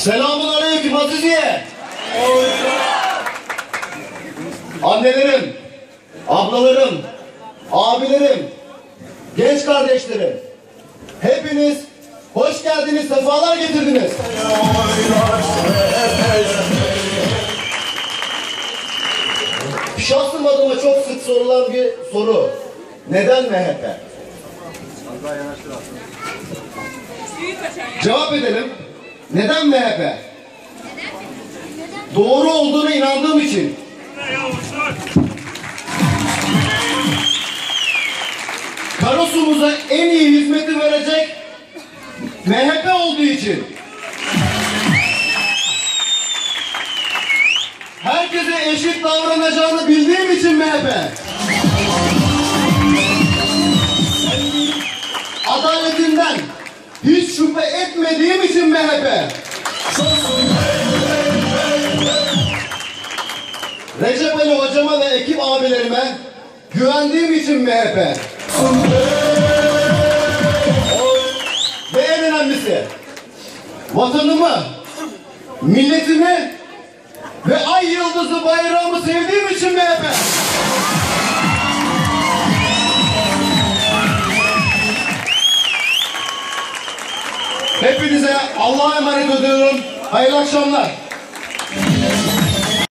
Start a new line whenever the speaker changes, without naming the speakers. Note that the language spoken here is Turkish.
Selamun aleyküm Aziziye. Annelerim, ablalarım, abilerim, genç kardeşlerim. Hepiniz hoş geldiniz, sefalar getirdiniz. Şahsım adıma çok sık sorulan bir soru. Neden MHP? Cevap edelim. Neden MHP? Doğru olduğunu inandığım için. Karosumuza en iyi hizmeti verecek MHP olduğu için. Herkese eşit davranacağını bildiğim için MHP. Hiç şüphe etmediğim için MHP. Recep Ali hocama ve ekip abilerime güvendiğim için MHP. Ve en önemlisi vatanımı, milletimi ve ay yıldızı bayrağımı sevdiğim için MHP. Hepinize Allah'a emanet ediyorum. Hayırlı akşamlar.